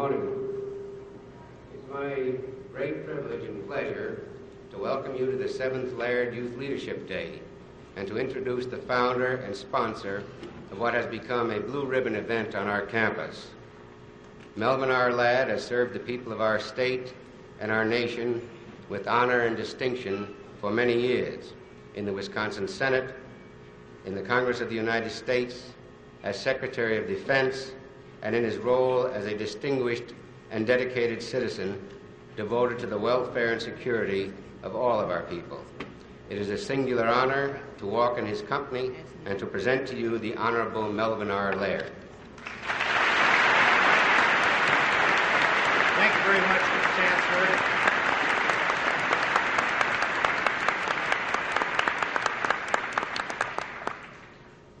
morning. It's my great privilege and pleasure to welcome you to the 7th Laird Youth Leadership Day and to introduce the founder and sponsor of what has become a blue ribbon event on our campus. Melvin R. Laird has served the people of our state and our nation with honor and distinction for many years in the Wisconsin Senate, in the Congress of the United States, as Secretary of Defense, and in his role as a distinguished and dedicated citizen devoted to the welfare and security of all of our people. It is a singular honor to walk in his company and to present to you the Honorable Melvin R. Laird. Thank you very much, Mr. Chancellor.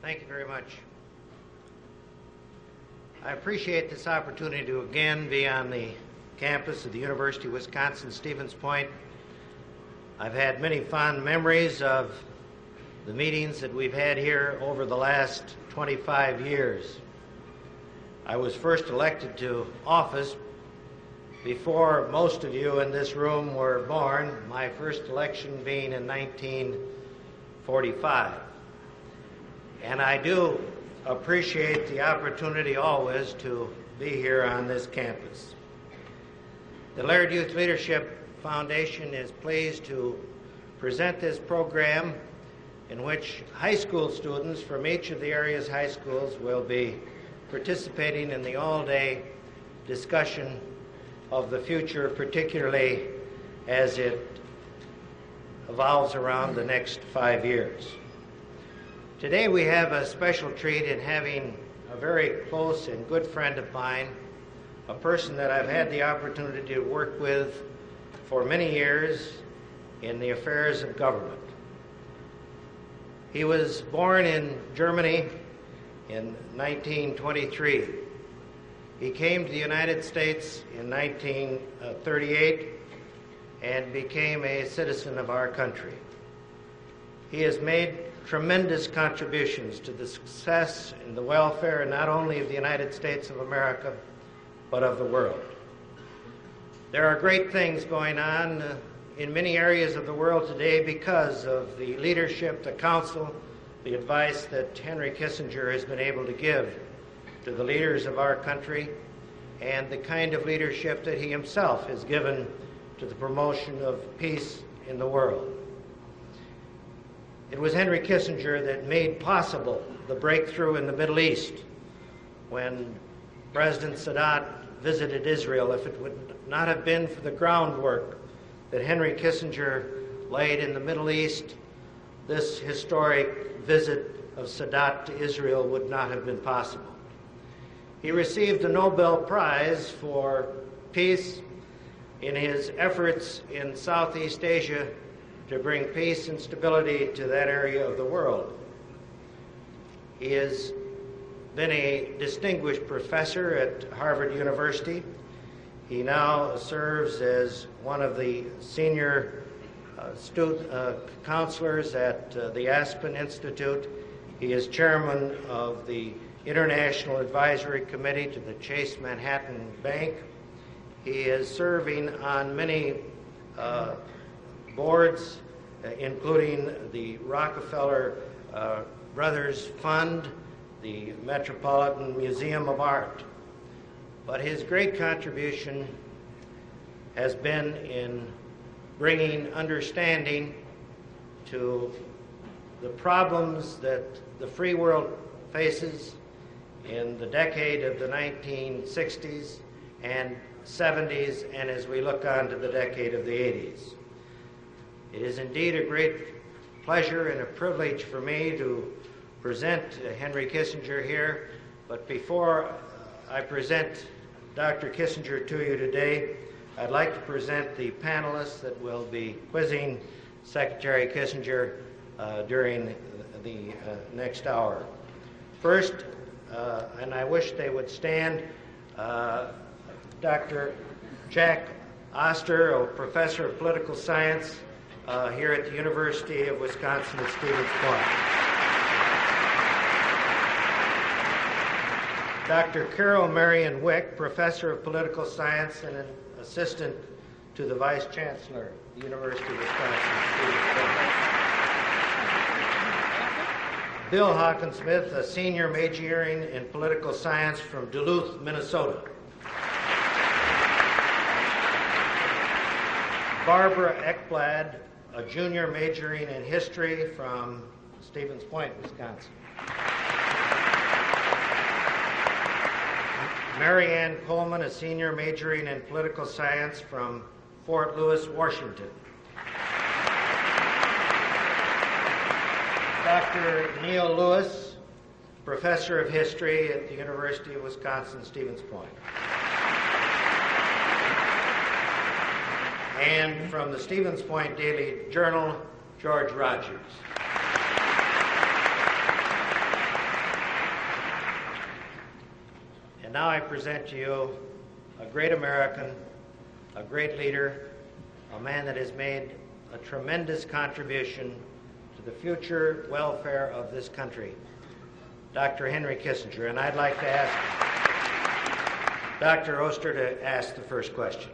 Thank you very much. I appreciate this opportunity to again be on the campus of the University of Wisconsin Stevens Point. I've had many fond memories of the meetings that we've had here over the last 25 years. I was first elected to office before most of you in this room were born, my first election being in 1945. And I do appreciate the opportunity always to be here on this campus. The Laird Youth Leadership Foundation is pleased to present this program in which high school students from each of the area's high schools will be participating in the all-day discussion of the future, particularly as it evolves around the next five years. Today we have a special treat in having a very close and good friend of mine, a person that I've had the opportunity to work with for many years in the affairs of government. He was born in Germany in 1923. He came to the United States in 1938 and became a citizen of our country. He has made tremendous contributions to the success and the welfare not only of the United States of America, but of the world. There are great things going on uh, in many areas of the world today because of the leadership, the counsel, the advice that Henry Kissinger has been able to give to the leaders of our country and the kind of leadership that he himself has given to the promotion of peace in the world. It was Henry Kissinger that made possible the breakthrough in the Middle East when President Sadat visited Israel. If it would not have been for the groundwork that Henry Kissinger laid in the Middle East, this historic visit of Sadat to Israel would not have been possible. He received the Nobel Prize for Peace in his efforts in Southeast Asia to bring peace and stability to that area of the world. He has been a distinguished professor at Harvard University. He now serves as one of the senior uh, student uh, counselors at uh, the Aspen Institute. He is chairman of the International Advisory Committee to the Chase Manhattan Bank. He is serving on many uh, boards, including the Rockefeller uh, Brothers Fund, the Metropolitan Museum of Art. But his great contribution has been in bringing understanding to the problems that the free world faces in the decade of the 1960s and 70s, and as we look on to the decade of the 80s. It is indeed a great pleasure and a privilege for me to present Henry Kissinger here, but before I present Dr. Kissinger to you today, I'd like to present the panelists that will be quizzing Secretary Kissinger uh, during the uh, next hour. First, uh, and I wish they would stand, uh, Dr. Jack Oster, a professor of political science uh, here at the University of Wisconsin at Stevens Point. Dr. Carol Marion Wick, Professor of Political Science and an Assistant to the Vice Chancellor, the University of Wisconsin. Bill Hawkinsmith, a senior majoring in political science from Duluth, Minnesota. Barbara Ekblad, a junior majoring in history from Stevens Point, Wisconsin. Mary Ann Coleman, a senior majoring in political science from Fort Lewis, Washington. Dr. Neil Lewis, professor of history at the University of Wisconsin Stevens Point. And from the Stevens Point Daily Journal, George Rogers. And now I present to you a great American, a great leader, a man that has made a tremendous contribution to the future welfare of this country, Dr. Henry Kissinger. And I'd like to ask Dr. Oster to ask the first question.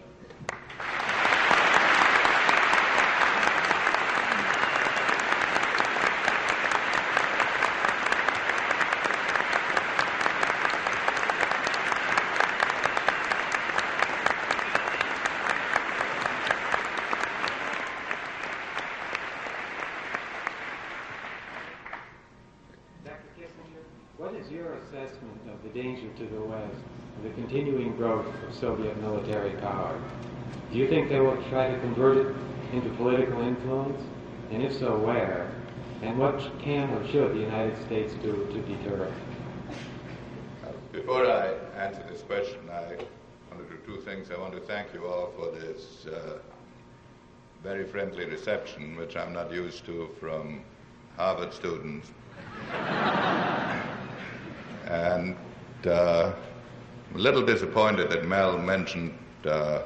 Dr. Kissinger, what is your assessment of the danger to the West of the continuing growth of Soviet military power? Do will try to convert it into political influence? And if so, where? And what can or should the United States do to deter it? Before I answer this question, I want to do two things. I want to thank you all for this uh, very friendly reception, which I'm not used to from Harvard students. and uh, I'm a little disappointed that Mel mentioned uh,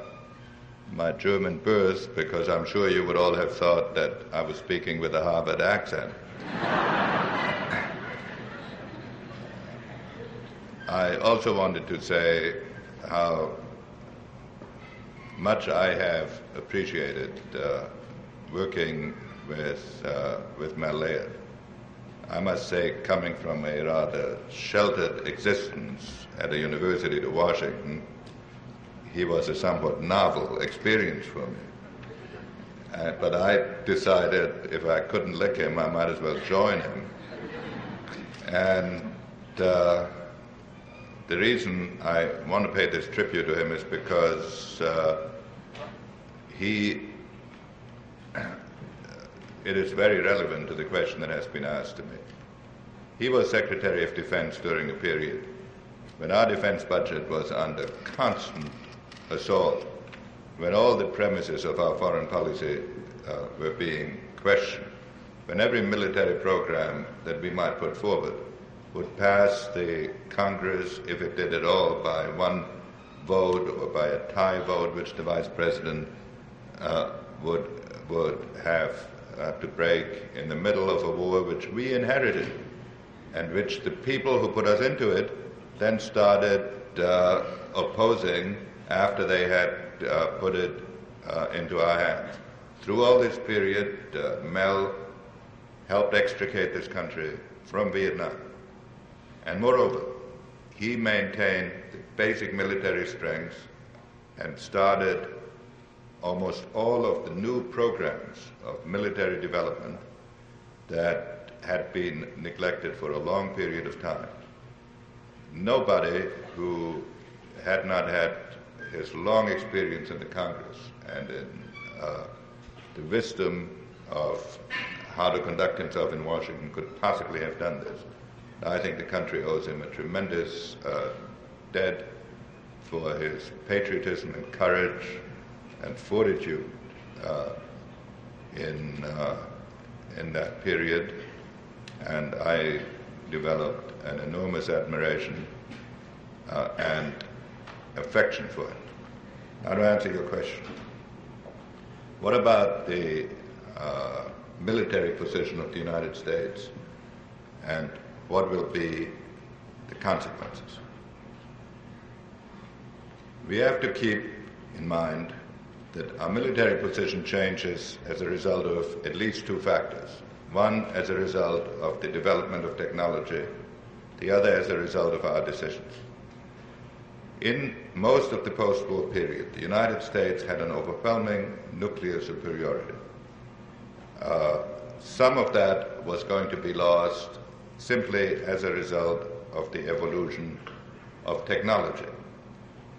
my German birth because I'm sure you would all have thought that I was speaking with a Harvard accent. I also wanted to say how much I have appreciated uh, working with, uh, with Laird. I must say, coming from a rather sheltered existence at a university to Washington, he was a somewhat novel experience for me. Uh, but I decided if I couldn't lick him, I might as well join him. And uh, the reason I want to pay this tribute to him is because uh, he, it is very relevant to the question that has been asked to me. He was Secretary of Defense during a period when our defense budget was under constant assault, when all the premises of our foreign policy uh, were being questioned, when every military program that we might put forward would pass the Congress, if it did at all, by one vote or by a tie vote, which the Vice President uh, would, would have uh, to break in the middle of a war which we inherited and which the people who put us into it then started uh, opposing after they had uh, put it uh, into our hands. Through all this period, uh, Mel helped extricate this country from Vietnam. And moreover, he maintained the basic military strengths and started almost all of the new programs of military development that had been neglected for a long period of time. Nobody who had not had his long experience in the Congress and in uh, the wisdom of how to conduct himself in Washington could possibly have done this. I think the country owes him a tremendous uh, debt for his patriotism and courage and fortitude uh, in, uh, in that period. And I developed an enormous admiration uh, and affection for him. Now, to answer your question, what about the uh, military position of the United States and what will be the consequences? We have to keep in mind that our military position changes as a result of at least two factors. One, as a result of the development of technology, the other, as a result of our decisions. In most of the post war period, the United States had an overwhelming nuclear superiority. Uh, some of that was going to be lost simply as a result of the evolution of technology.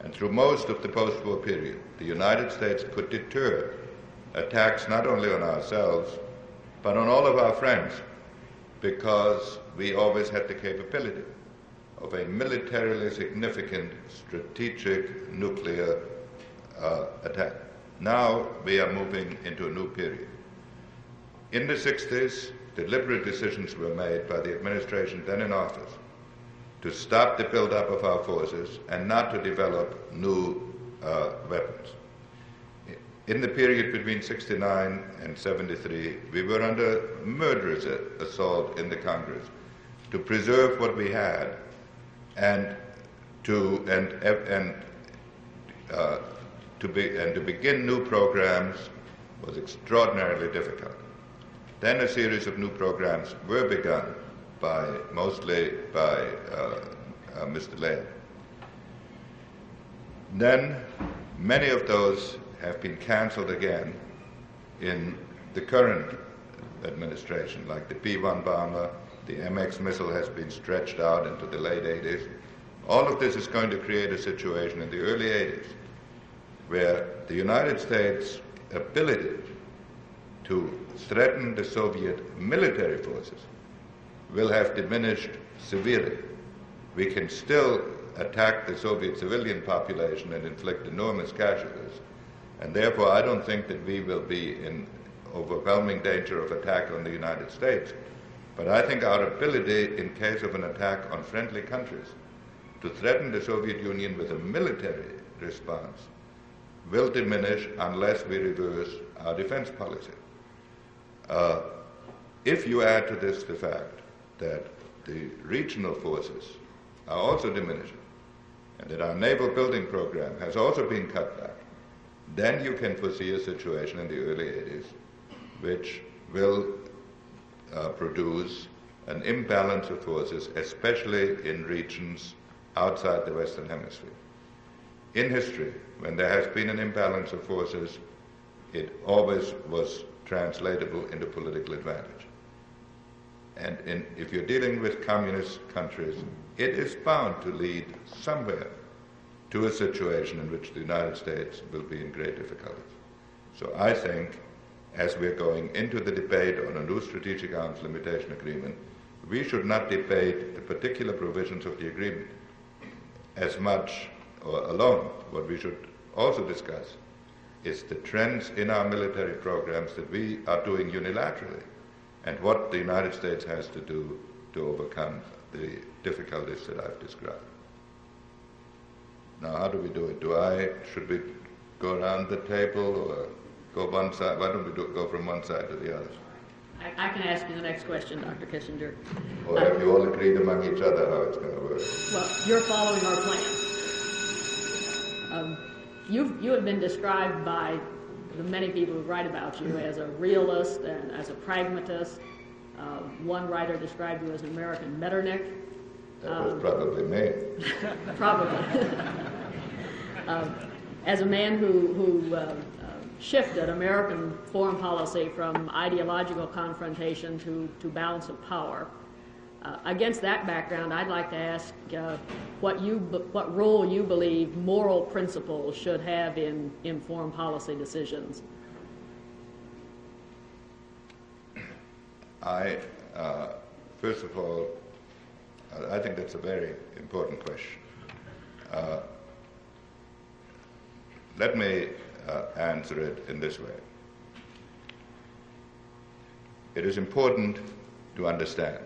And through most of the post war period, the United States could deter attacks not only on ourselves, but on all of our friends, because we always had the capability of a militarily significant strategic nuclear uh, attack. Now we are moving into a new period. In the 60s, deliberate decisions were made by the administration then in office to stop the buildup of our forces and not to develop new uh, weapons. In the period between 69 and 73, we were under murderous assault in the Congress to preserve what we had and to and and uh, to be and to begin new programs was extraordinarily difficult. Then a series of new programs were begun by mostly by uh, uh, Mr. Laird. Then many of those have been cancelled again in the current administration, like the B-1 bomber, the MX missile has been stretched out into the late 80s. All of this is going to create a situation in the early 80s where the United States' ability to threaten the Soviet military forces will have diminished severely. We can still attack the Soviet civilian population and inflict enormous casualties, and therefore I don't think that we will be in overwhelming danger of attack on the United States. But I think our ability, in case of an attack on friendly countries, to threaten the Soviet Union with a military response will diminish unless we reverse our defense policy. Uh, if you add to this the fact that the regional forces are also diminishing and that our naval building program has also been cut back, then you can foresee a situation in the early 80s which will uh, produce an imbalance of forces, especially in regions outside the Western Hemisphere. In history, when there has been an imbalance of forces, it always was translatable into political advantage. And in, if you're dealing with communist countries, it is bound to lead somewhere to a situation in which the United States will be in great difficulties. So I think, as we're going into the debate on a new strategic arms limitation agreement, we should not debate the particular provisions of the agreement as much or alone. What we should also discuss is the trends in our military programs that we are doing unilaterally and what the United States has to do to overcome the difficulties that I've described. Now, how do we do it? Do I, should we go around the table or go one side? Why don't we do, go from one side to the other? I, I can ask you the next question, Dr. Kissinger. Or have you all agreed among each other how it's going to work? Well, you're following our plan. Um, you've, you have been described by the many people who write about you as a realist and as a pragmatist. Uh, one writer described you as an American Metternich. That was probably me. Probably. um, as a man who, who uh, shifted American foreign policy from ideological confrontation to, to balance of power. Uh, against that background, I'd like to ask uh, what, you, what role you believe moral principles should have in, in foreign policy decisions. I, uh, first of all, I think that's a very important question. Uh, let me answer it in this way. It is important to understand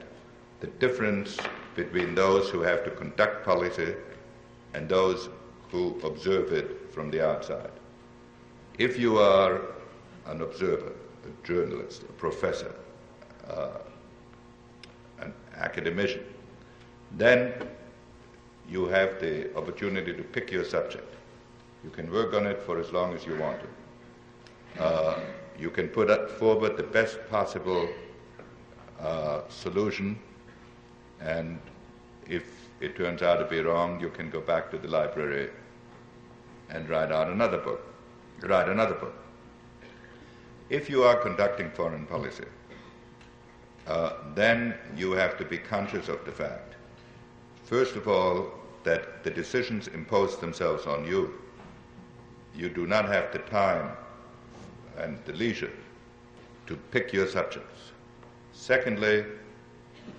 the difference between those who have to conduct policy and those who observe it from the outside. If you are an observer, a journalist, a professor, uh, an academician, then you have the opportunity to pick your subject You can work on it for as long as you want to. Uh, you can put forward the best possible uh, solution, and if it turns out to be wrong, you can go back to the library and write out another book. Write another book. If you are conducting foreign policy, uh, then you have to be conscious of the fact, first of all, that the decisions impose themselves on you. You do not have the time and the leisure to pick your subjects. Secondly,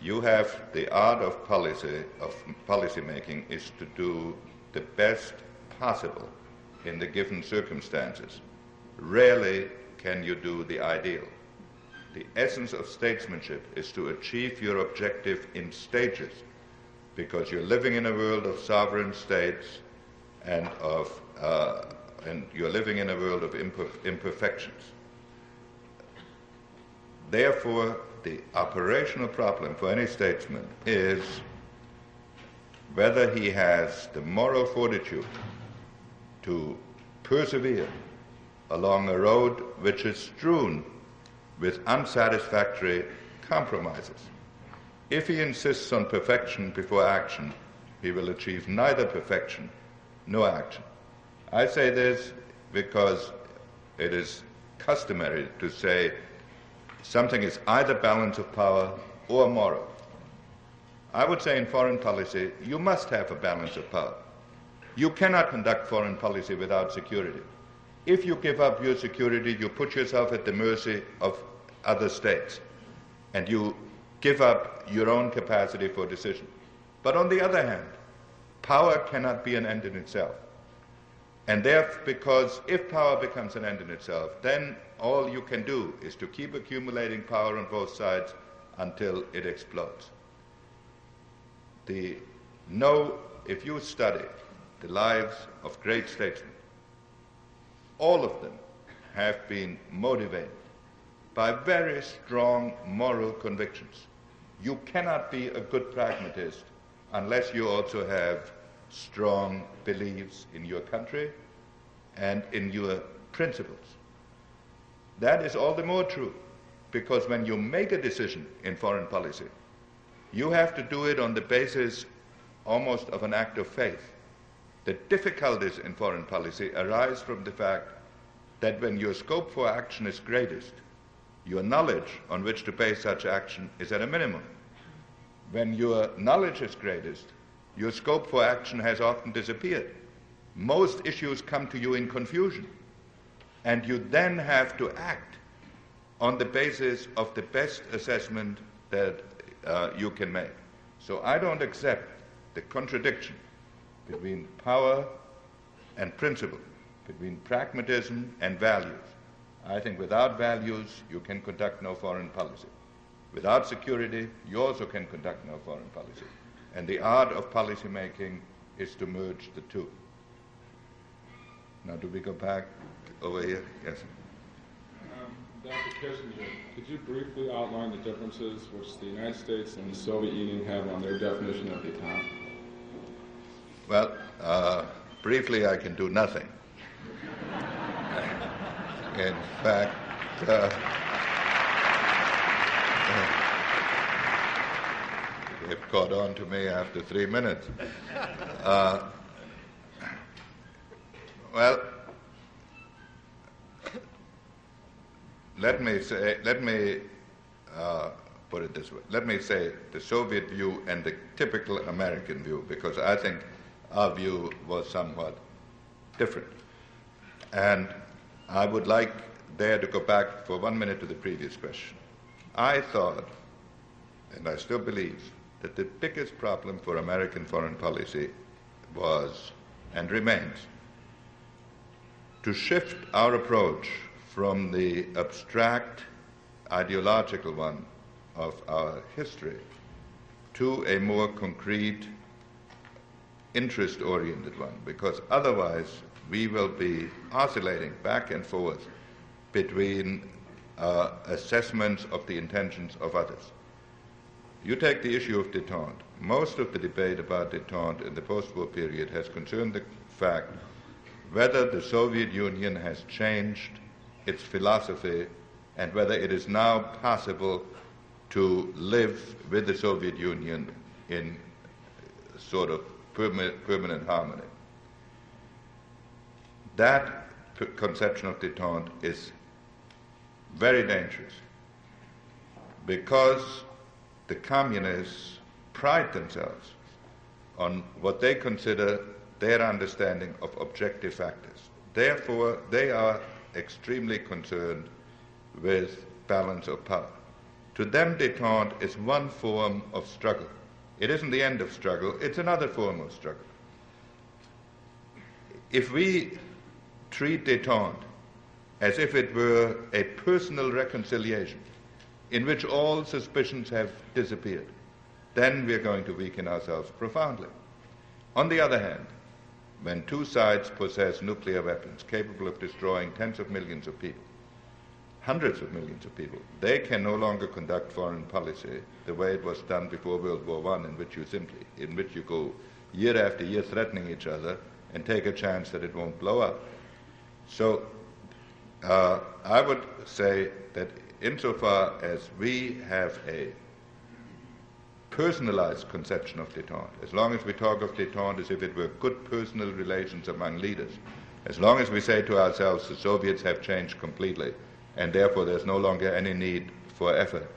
you have the art of policy of policy making is to do the best possible in the given circumstances. Rarely can you do the ideal. The essence of statesmanship is to achieve your objective in stages because you're living in a world of sovereign states and of uh, and you're living in a world of imperf- imperfections. Therefore, the operational problem for any statesman is whether he has the moral fortitude to persevere along a road which is strewn with unsatisfactory compromises. If he insists on perfection before action, he will achieve neither perfection nor action. I say this because it is customary to say something is either balance of power or moral. I would say in foreign policy, you must have a balance of power. You cannot conduct foreign policy without security. If you give up your security, you put yourself at the mercy of other states and you give up your own capacity for decision. But on the other hand, power cannot be an end in itself. And therefore, because if power becomes an end in itself, then all you can do is to keep accumulating power on both sides until it explodes. The no, if you study the lives of great statesmen, all of them have been motivated by very strong moral convictions. You cannot be a good pragmatist unless you also have strong beliefs in your country and in your principles. That is all the more true because when you make a decision in foreign policy, you have to do it on the basis almost of an act of faith. The difficulties in foreign policy arise from the fact that when your scope for action is greatest, your knowledge on which to base such action is at a minimum. When your knowledge is greatest, your scope for action has often disappeared. Most issues come to you in confusion, and you then have to act on the basis of the best assessment that uh, you can make. So I don't accept the contradiction between power and principle, between pragmatism and values. I think without values, you can conduct no foreign policy. Without security, you also can conduct no foreign policy. And the art of policy making is to merge the two. Now, do we go back over here? Yes. Um, Dr. Kissinger, could you briefly outline the differences which the United States and the Soviet Union have on their definition of detente? Well, uh, briefly, I can do nothing. In fact, uh, it caught on to me after three minutes. Uh, well, let me say, let me uh, put it this way. Let me say the Soviet view and the typical American view, because I think our view was somewhat different. And I would like there to go back for one minute to the previous question. I thought, and I still believe, that the biggest problem for American foreign policy was and remains to shift our approach from the abstract ideological one of our history to a more concrete interest oriented one, because otherwise we will be oscillating back and forth between uh, assessments of the intentions of others. You take the issue of detente. Most of the debate about detente in the post war period has concerned the fact whether the Soviet Union has changed its philosophy and whether it is now possible to live with the Soviet Union in sort of permanent, permanent harmony. That conception of detente is very dangerous because the communists pride themselves on what they consider their understanding of objective factors. Therefore, they are extremely concerned with balance of power. To them, detente is one form of struggle. It isn't the end of struggle, it's another form of struggle. If we treat detente as if it were a personal reconciliation in which all suspicions have disappeared, then we are going to weaken ourselves profoundly. On the other hand, when two sides possess nuclear weapons capable of destroying tens of millions of people, hundreds of millions of people, they can no longer conduct foreign policy the way it was done before World War I, in which you simply, in which you go year after year threatening each other and take a chance that it won't blow up. So uh, I would say that insofar as we have a personalized conception of detente, as long as we talk of detente as if it were good personal relations among leaders, as long as we say to ourselves the Soviets have changed completely and therefore there's no longer any need for effort,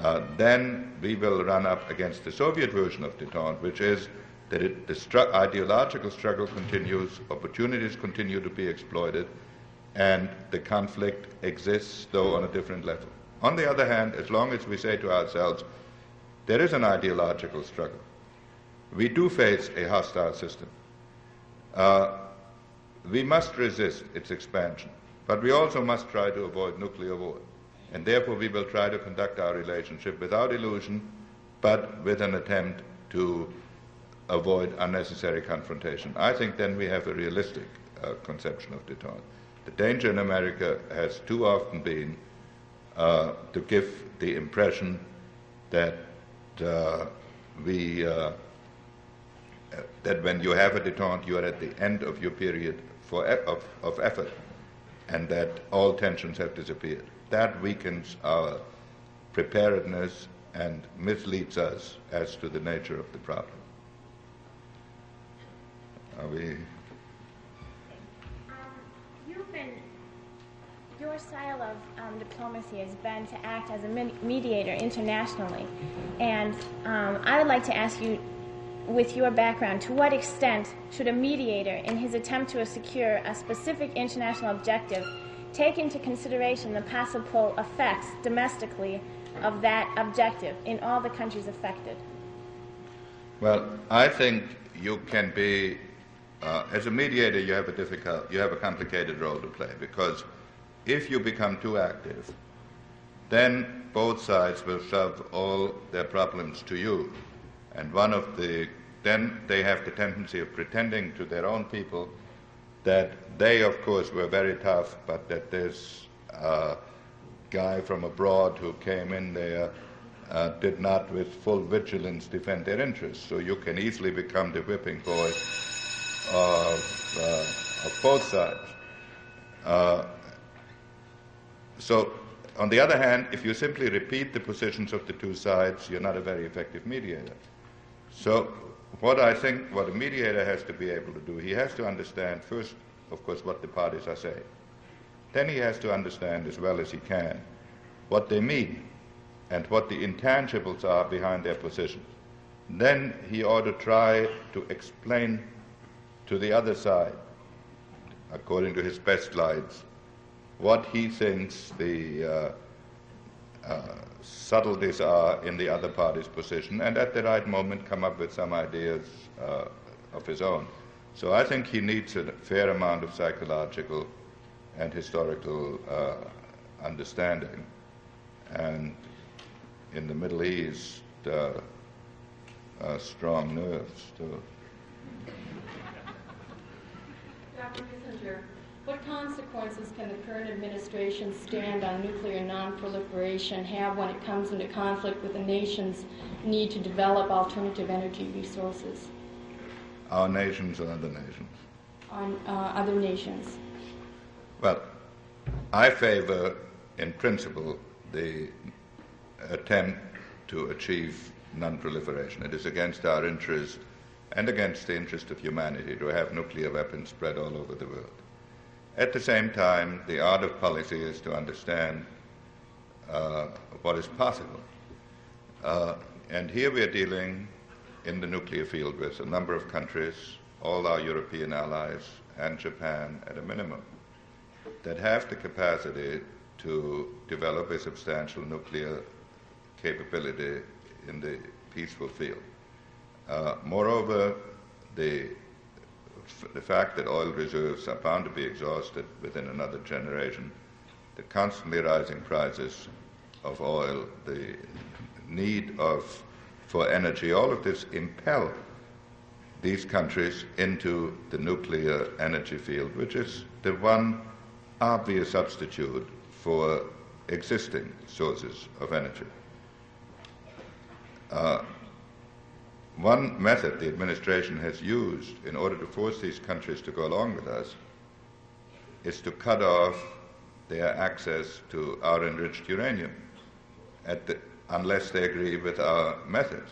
uh, then we will run up against the Soviet version of detente, which is that it, the stru- ideological struggle continues, opportunities continue to be exploited, and the conflict exists, though on a different level. On the other hand, as long as we say to ourselves, there is an ideological struggle, we do face a hostile system. Uh, we must resist its expansion, but we also must try to avoid nuclear war. And therefore, we will try to conduct our relationship without illusion, but with an attempt to avoid unnecessary confrontation. I think then we have a realistic uh, conception of detente. The danger in America has too often been uh, to give the impression that uh, we uh, that when you have a detente, you are at the end of your period for of, of effort, and that all tensions have disappeared. That weakens our preparedness and misleads us as to the nature of the problem. Are we? Your style of um, diplomacy has been to act as a mediator internationally. And um, I would like to ask you, with your background, to what extent should a mediator, in his attempt to secure a specific international objective, take into consideration the possible effects domestically of that objective in all the countries affected? Well, I think you can be, uh, as a mediator, you have a difficult, you have a complicated role to play because if you become too active, then both sides will shove all their problems to you. And one of the, then they have the tendency of pretending to their own people that they, of course, were very tough, but that this uh, guy from abroad who came in there uh, did not, with full vigilance, defend their interests. So you can easily become the whipping boy of, uh, of both sides. Uh, so, on the other hand, if you simply repeat the positions of the two sides, you're not a very effective mediator. So, what I think what a mediator has to be able to do, he has to understand first, of course, what the parties are saying. Then he has to understand as well as he can what they mean and what the intangibles are behind their positions. Then he ought to try to explain to the other side, according to his best lights, what he thinks the uh, uh, subtleties are in the other party's position, and at the right moment come up with some ideas uh, of his own. So I think he needs a fair amount of psychological and historical uh, understanding. And in the Middle East, uh, uh, strong nerves too. Dr. Kissinger, what consequences can the current administration stand on nuclear nonproliferation have when it comes into conflict with the nation's need to develop alternative energy resources? Our nations and other nations. on uh, other nations? Well, I favor, in principle, the attempt to achieve non-proliferation. It is against our interest and against the interest of humanity to have nuclear weapons spread all over the world. At the same time, the art of policy is to understand uh, what is possible. Uh, and here we are dealing in the nuclear field with a number of countries, all our European allies, and Japan at a minimum, that have the capacity to develop a substantial nuclear capability in the peaceful field. Uh, moreover, the, the fact that oil reserves are bound to be exhausted within another generation, the constantly rising prices of oil, the need of, for energy, all of this impel these countries into the nuclear energy field, which is the one obvious substitute for existing sources of energy. Uh, one method the administration has used in order to force these countries to go along with us is to cut off their access to our enriched uranium the, unless they agree with our methods.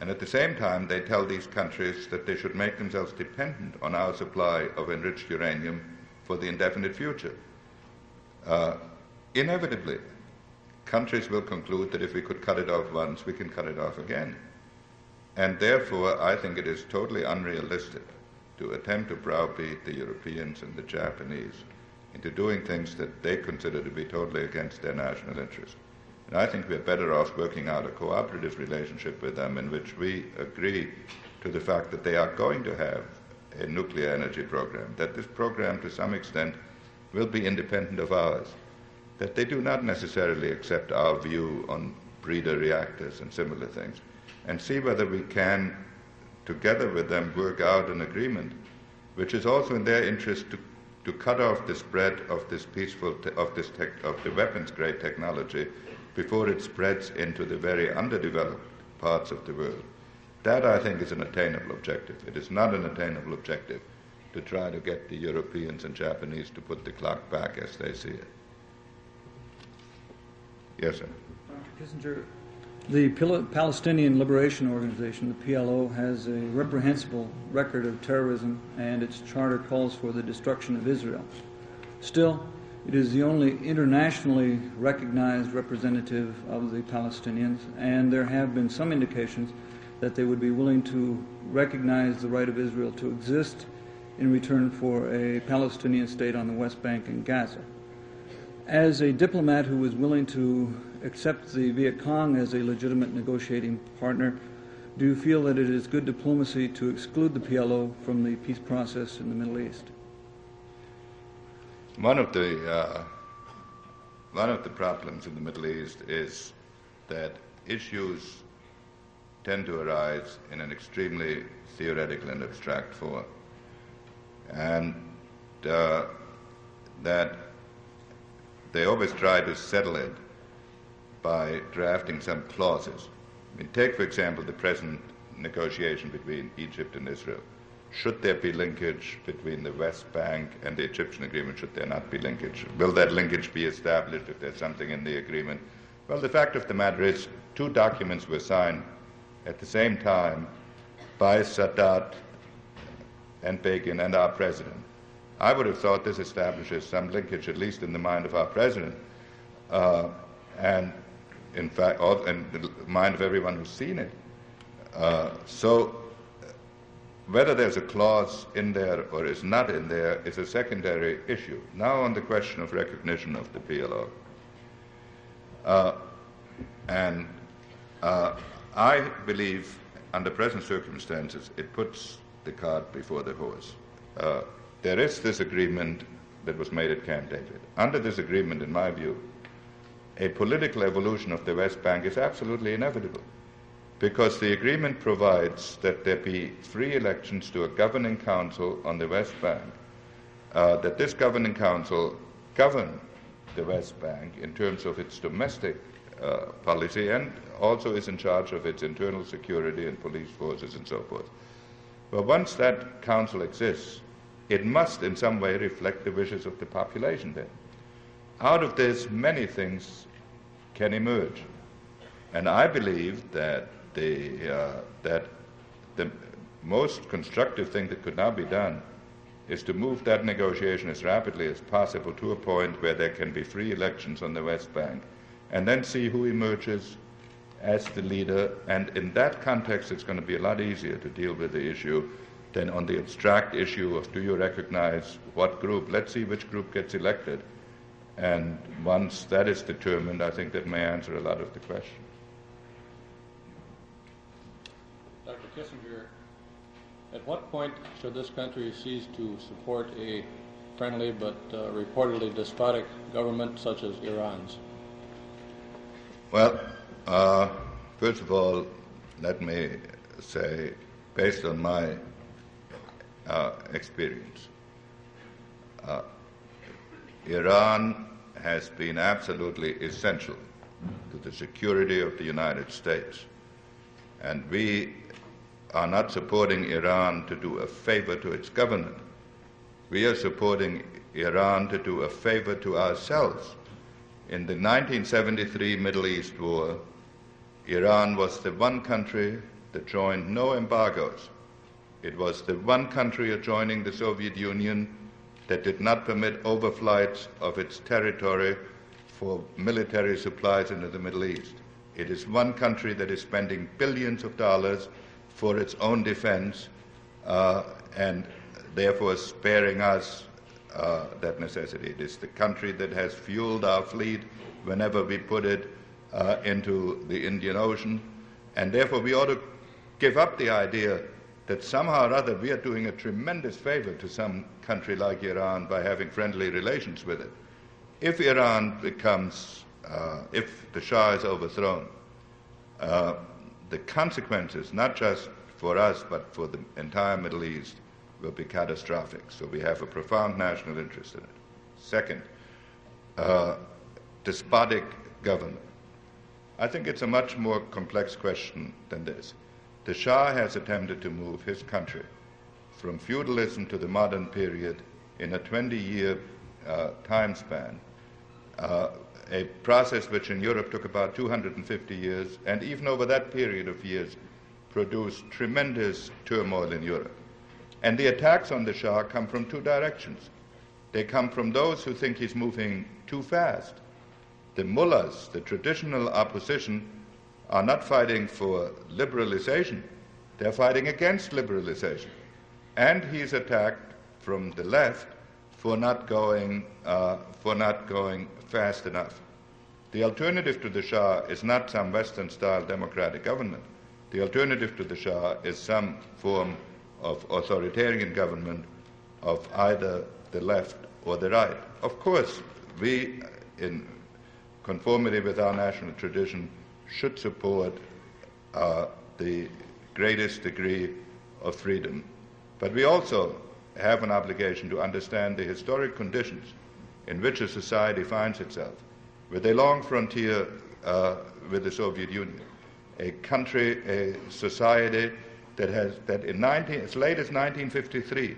And at the same time, they tell these countries that they should make themselves dependent on our supply of enriched uranium for the indefinite future. Uh, inevitably, countries will conclude that if we could cut it off once, we can cut it off again. And therefore, I think it is totally unrealistic to attempt to browbeat the Europeans and the Japanese into doing things that they consider to be totally against their national interest. And I think we're better off working out a cooperative relationship with them in which we agree to the fact that they are going to have a nuclear energy program, that this program to some extent will be independent of ours, that they do not necessarily accept our view on breeder reactors and similar things, and see whether we can, together with them, work out an agreement which is also in their interest to, to cut off the spread of this peaceful, of, this tech, of the weapons grade technology before it spreads into the very underdeveloped parts of the world. That, I think, is an attainable objective. It is not an attainable objective to try to get the Europeans and Japanese to put the clock back as they see it. Yes, sir. Dr. Kissinger, the Palestinian Liberation Organization, the PLO, has a reprehensible record of terrorism, and its charter calls for the destruction of Israel. Still, it is the only internationally recognized representative of the Palestinians, and there have been some indications that they would be willing to recognize the right of Israel to exist in return for a Palestinian state on the West Bank and Gaza. As a diplomat who was willing to accept the Viet Cong as a legitimate negotiating partner, do you feel that it is good diplomacy to exclude the PLO from the peace process in the Middle East? One of the uh, one of the problems in the Middle East is that issues tend to arise in an extremely theoretical and abstract form, and uh, that they always try to settle it by drafting some clauses. I mean, take, for example, the present negotiation between Egypt and Israel. Should there be linkage between the West Bank and the Egyptian agreement? Should there not be linkage? Will that linkage be established if there's something in the agreement? Well, the fact of the matter is, two documents were signed at the same time by Sadat and Begin and our president. I would have thought this establishes some linkage, at least in the mind of our president, uh, and in fact, all, in the mind of everyone who's seen it. Uh, so whether there's a clause in there or is not in there is a secondary issue. Now, on the question of recognition of the PLO. Uh, and uh, I believe, under present circumstances, it puts the cart before the horse. Uh, there is this agreement that was made at Camp David. Under this agreement, in my view, a political evolution of the West Bank is absolutely inevitable because the agreement provides that there be free elections to a governing council on the West Bank, uh, that this governing council govern the West Bank in terms of its domestic uh, policy and also is in charge of its internal security and police forces and so forth. But once that council exists, it must in some way reflect the wishes of the population there. Out of this, many things can emerge. And I believe that the, uh, that the most constructive thing that could now be done is to move that negotiation as rapidly as possible to a point where there can be free elections on the West Bank, and then see who emerges as the leader. And in that context, it's going to be a lot easier to deal with the issue than on the abstract issue of do you recognize what group? Let's see which group gets elected. And once that is determined, I think that may answer a lot of the question. Dr. Kissinger, at what point should this country cease to support a friendly but uh, reportedly despotic government such as Iran's? Well, uh, first of all, let me say, based on my uh, experience, uh, Iran has been absolutely essential to the security of the United States. And we are not supporting Iran to do a favor to its government. We are supporting Iran to do a favor to ourselves. In the 1973 Middle East War, Iran was the one country that joined no embargoes. It was the one country adjoining the Soviet Union that did not permit overflights of its territory for military supplies into the Middle East. It is one country that is spending billions of dollars for its own defense uh, and therefore sparing us uh, that necessity. It is the country that has fueled our fleet whenever we put it uh, into the Indian Ocean, and therefore we ought to give up the idea that somehow or other we are doing a tremendous favor to some country like Iran by having friendly relations with it. If Iran becomes, uh, if the Shah is overthrown, uh, the consequences, not just for us, but for the entire Middle East, will be catastrophic. So we have a profound national interest in it. Second, uh, despotic government. I think it's a much more complex question than this. The Shah has attempted to move his country from feudalism to the modern period in a 20 year uh, time span uh, a process which in Europe took about 250 years, and even over that period of years produced tremendous turmoil in Europe. And the attacks on the Shah come from two directions. They come from those who think he's moving too fast. The mullahs, the traditional opposition, are not fighting for liberalization, they're fighting against liberalization. And he's attacked from the left for not going, uh, for not going fast enough. The alternative to the Shah is not some Western style democratic government. The alternative to the Shah is some form of authoritarian government of either the left or the right. Of course, we, in conformity with our national tradition, should support uh, the greatest degree of freedom. But we also have an obligation to understand the historic conditions in which a society finds itself, with a long frontier uh, with the Soviet Union, a country, a society that has that in 19, as late as 1953,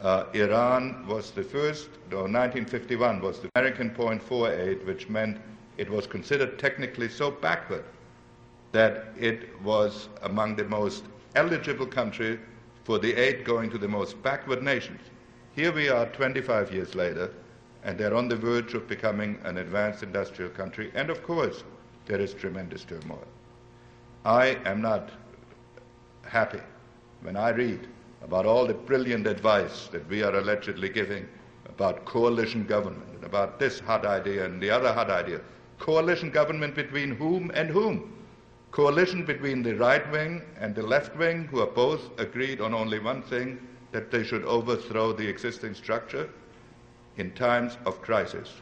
uh, Iran was the first, or 1951 was the American point four eight, which meant it was considered technically so backward that it was among the most eligible countries for the aid going to the most backward nations. Here we are 25 years later, and they're on the verge of becoming an advanced industrial country, and of course, there is tremendous turmoil. I am not happy when I read about all the brilliant advice that we are allegedly giving about coalition government and about this hot idea and the other hot idea. Coalition government between whom and whom? coalition between the right wing and the left wing, who are both agreed on only one thing that they should overthrow the existing structure in times of crisis.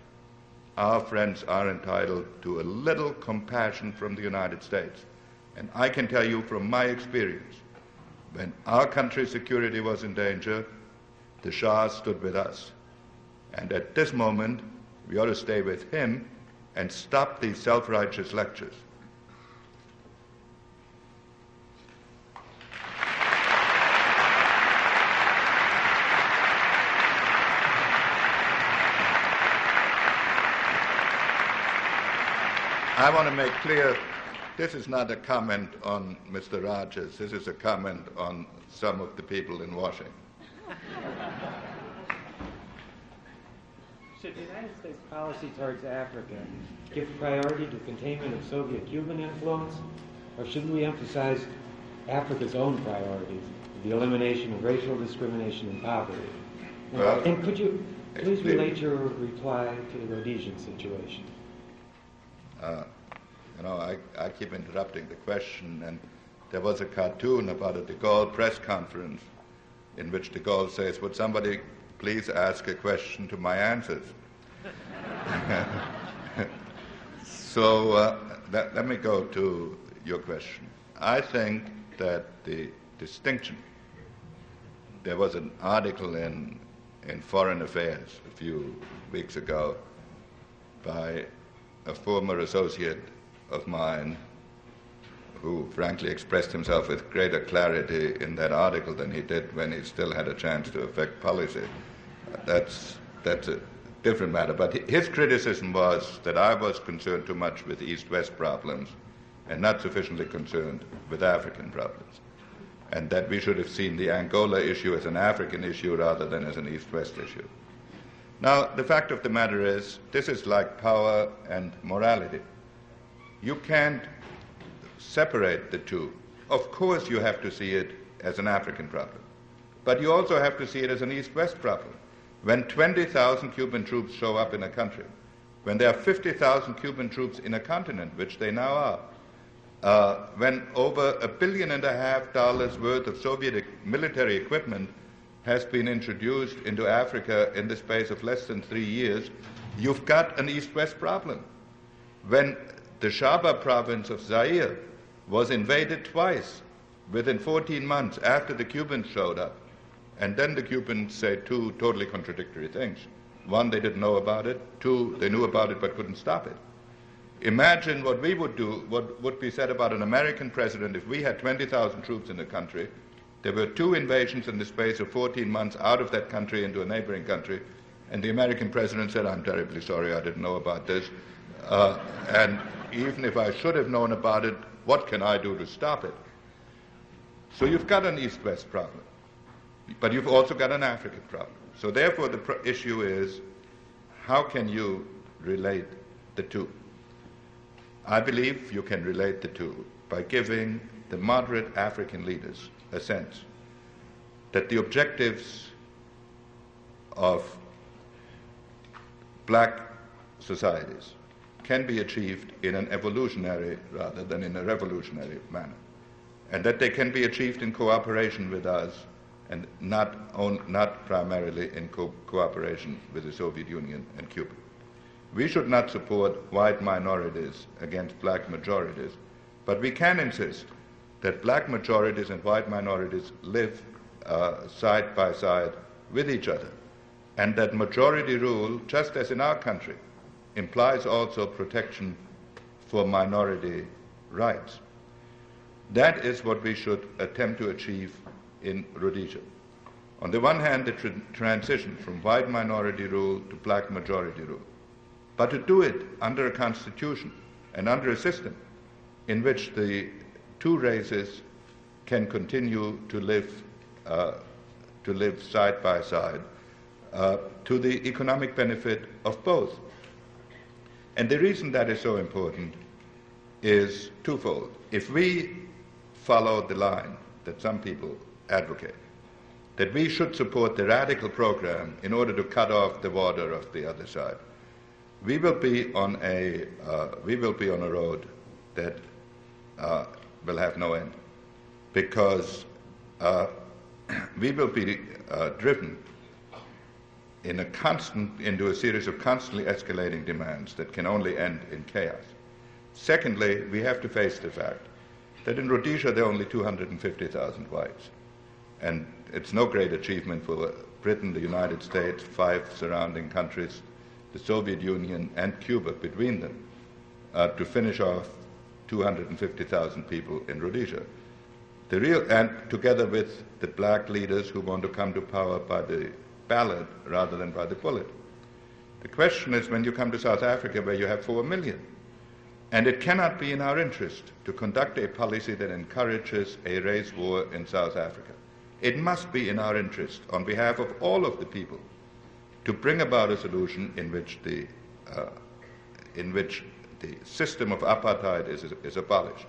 Our friends are entitled to a little compassion from the United States. And I can tell you from my experience, when our country's security was in danger, the Shah stood with us. And at this moment, we ought to stay with him and stop these self-righteous lectures. I want to make clear this is not a comment on Mr. Rogers. This is a comment on some of the people in Washington. Should the United States policy towards Africa give priority to containment of Soviet-Cuban influence, or shouldn't we emphasize Africa's own priorities, the elimination of racial discrimination and poverty? Well, and could you please relate your reply to the Rhodesian situation? Uh, you know, I, I keep interrupting the question, and there was a cartoon about a de Gaulle press conference in which de Gaulle says, Would somebody please ask a question to my answers? so uh, let, let me go to your question. I think that the distinction, there was an article in, in Foreign Affairs a few weeks ago by a former associate of mine who frankly expressed himself with greater clarity in that article than he did when he still had a chance to affect policy. That's, that's a different matter. But his criticism was that I was concerned too much with East West problems and not sufficiently concerned with African problems. And that we should have seen the Angola issue as an African issue rather than as an East West issue. Now, the fact of the matter is, this is like power and morality. You can't separate the two. Of course, you have to see it as an African problem, but you also have to see it as an East West problem. When 20,000 Cuban troops show up in a country, when there are 50,000 Cuban troops in a continent, which they now are, uh, when over a billion and a half dollars worth of Soviet military equipment has been introduced into Africa in the space of less than three years, you've got an East West problem. When the Shaba province of Zaire was invaded twice within 14 months after the Cubans showed up, and then the Cubans said two totally contradictory things. One, they didn't know about it. Two, they knew about it but couldn't stop it. Imagine what we would do, what would be said about an American president if we had 20,000 troops in the country. There were two invasions in the space of 14 months out of that country into a neighboring country, and the American president said, I'm terribly sorry, I didn't know about this. Uh, and even if I should have known about it, what can I do to stop it? So you've got an East West problem, but you've also got an African problem. So therefore, the issue is how can you relate the two? I believe you can relate the two by giving the moderate African leaders a sense that the objectives of black societies can be achieved in an evolutionary rather than in a revolutionary manner, and that they can be achieved in cooperation with us and not, on, not primarily in co- cooperation with the Soviet Union and Cuba. We should not support white minorities against black majorities, but we can insist that black majorities and white minorities live uh, side by side with each other, and that majority rule, just as in our country, implies also protection for minority rights. That is what we should attempt to achieve in Rhodesia. On the one hand, the tr- transition from white minority rule to black majority rule, but to do it under a constitution and under a system in which the two races can continue to live, uh, to live side by side uh, to the economic benefit of both. And the reason that is so important is twofold. If we follow the line that some people advocate, that we should support the radical program in order to cut off the water of the other side, we will be on a, uh, we will be on a road that uh, will have no end because uh, we will be uh, driven in a constant, into a series of constantly escalating demands that can only end in chaos. Secondly, we have to face the fact that in Rhodesia there are only 250,000 whites. And it's no great achievement for Britain, the United States, five surrounding countries, the Soviet Union, and Cuba between them uh, to finish off 250,000 people in Rhodesia. The real, and together with the black leaders who want to come to power by the ballot rather than by the bullet. The question is when you come to South Africa, where you have four million, And it cannot be in our interest to conduct a policy that encourages a race war in South Africa. It must be in our interest, on behalf of all of the people, to bring about a solution in which the, uh, in which the system of apartheid is, is abolished.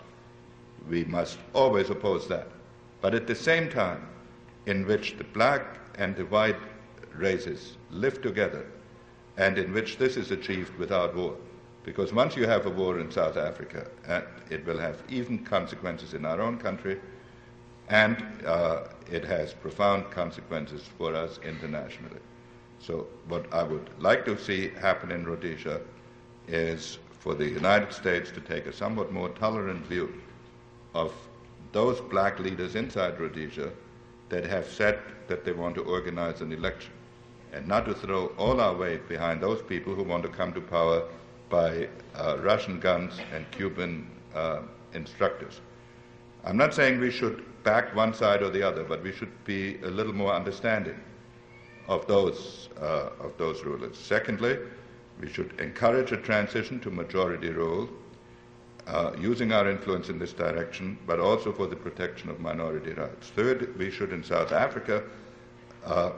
We must always oppose that. But at the same time, in which the black and the white races live together, and in which this is achieved without war. Because once you have a war in South Africa, uh, it will have even consequences in our own country, and uh, it has profound consequences for us internationally. So, what I would like to see happen in Rhodesia is for the United States to take a somewhat more tolerant view of those black leaders inside Rhodesia that have said that they want to organize an election, and not to throw all our weight behind those people who want to come to power by uh, Russian guns and Cuban uh, instructors. I'm not saying we should back one side or the other, but we should be a little more understanding of those, uh, of those rulers. Secondly, we should encourage a transition to majority rule, uh, using our influence in this direction, but also for the protection of minority rights. Third, we should in South Africa uh,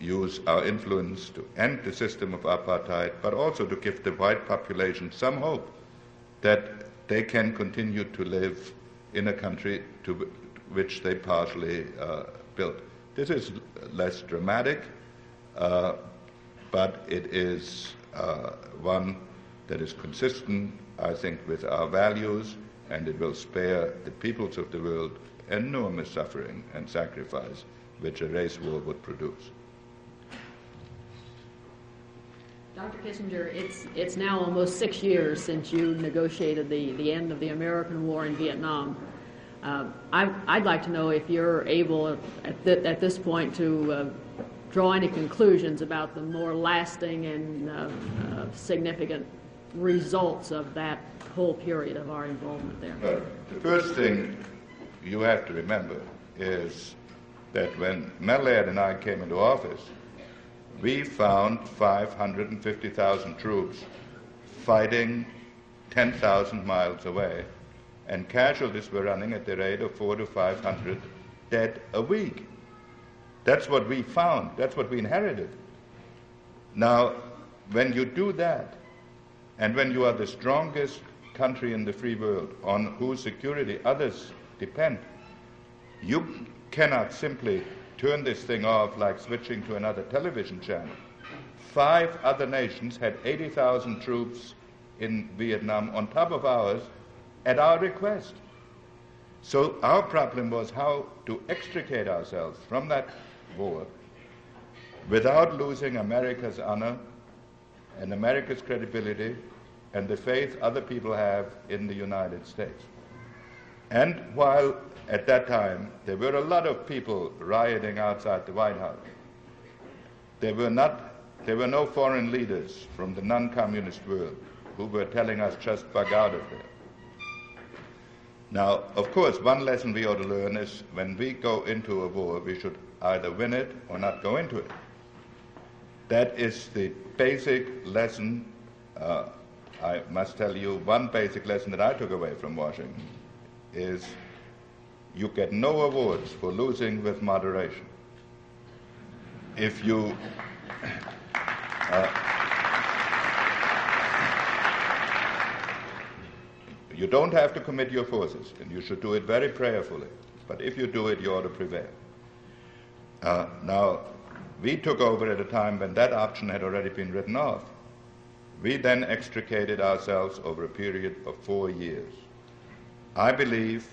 use our influence to end the system of apartheid, but also to give the white population some hope that they can continue to live in a country to which they partially uh, built. This is less dramatic, uh, but it is uh, one that is consistent, I think, with our values, and it will spare the peoples of the world enormous suffering and sacrifice which a race war would produce. Dr. Kissinger, it's, it's now almost six years since you negotiated the, the end of the American war in Vietnam. Uh, I, I'd like to know if you're able at, th- at this point to uh, draw any conclusions about the more lasting and uh, uh significant results of that whole period of our involvement there. The first thing you have to remember is that when Mel and I came into office, we found 550,000 troops fighting 10,000 miles away, and casualties were running at the rate of four to 500 dead a week. That's what we found. That's what we inherited. Now, when you do that, and when you are the strongest country in the free world on whose security others depend, you cannot simply turn this thing off like switching to another television channel. Five other nations had 80,000 troops in Vietnam on top of ours at our request. So our problem was how to extricate ourselves from that war without losing America's honor and America's credibility and the faith other people have in the United States. And while at that time there were a lot of people rioting outside the White House, there were not there were no foreign leaders from the non-communist world who were telling us just bug out of there. Now, of course, one lesson we ought to learn is when we go into a war, we should either win it or not go into it. That is the basic lesson. Uh, I must tell you, one basic lesson that I took away from Washington is you get no awards for losing with moderation. If you uh, you don't have to commit your forces, and you should do it very prayerfully. But if you do it, you ought to prevail. Uh, now, we took over at a time when that option had already been written off. We then extricated ourselves over a period of four years. I believe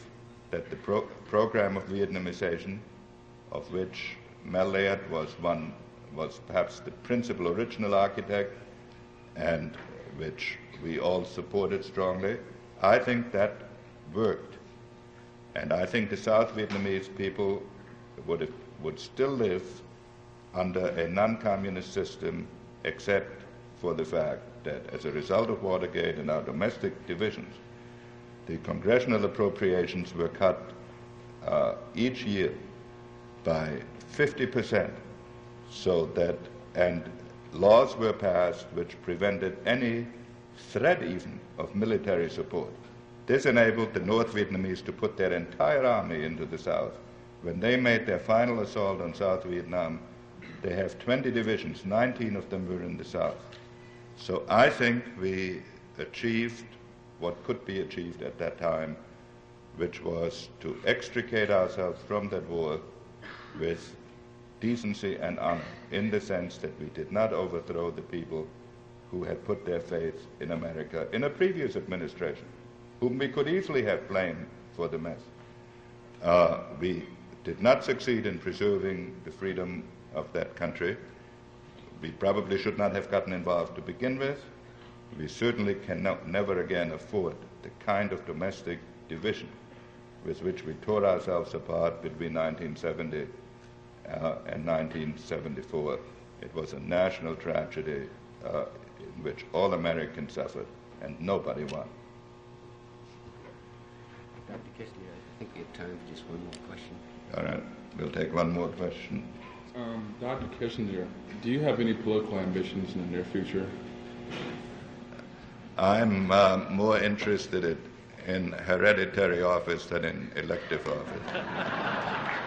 that the pro- program of Vietnamization, of which Mel Laird was one, was perhaps the principal original architect, and which we all supported strongly, I think that worked. And I think the South Vietnamese people would, have, would still live under a non communist system, except for the fact that as a result of Watergate and our domestic divisions, the congressional appropriations were cut uh, each year by 50%, so that, and laws were passed which prevented any threat even of military support. This enabled the North Vietnamese to put their entire army into the south. When they made their final assault on South Vietnam, they have 20 divisions, 19 of them were in the south. So I think we achieved what could be achieved at that time, which was to extricate ourselves from that war with decency and honor, in the sense that we did not overthrow the people who had put their faith in America in a previous administration, whom we could easily have blamed for the mess. Uh, we did not succeed in preserving the freedom of that country. We probably should not have gotten involved to begin with. We certainly cannot never again afford the kind of domestic division with which we tore ourselves apart between 1970 uh, and 1974. It was a national tragedy uh, in which all Americans suffered and nobody won. Dr. Kissinger, I think we have time for just one more question. All right, we'll take one more question. Um, Dr. Kissinger, do you have any political ambitions in the near future? I'm uh, more interested in hereditary office than in elective office.